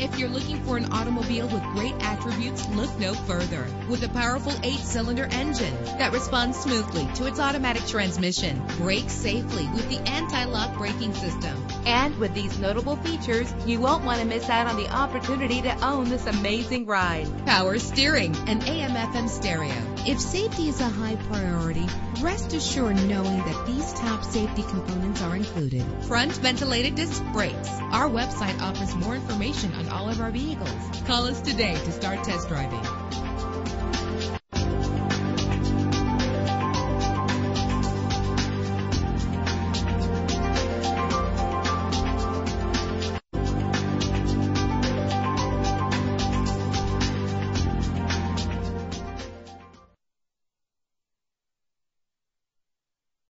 If you're looking for an automobile with great attributes, look no further. With a powerful eight-cylinder engine that responds smoothly to its automatic transmission, brake safely with the anti-lock braking system. And with these notable features, you won't want to miss out on the opportunity to own this amazing ride. Power steering and AM/FM stereo. If safety is a high priority, rest assured knowing that these top safety components are included. Front ventilated disc brakes. Our website offers more information on all of our vehicles. Call us today to start test driving.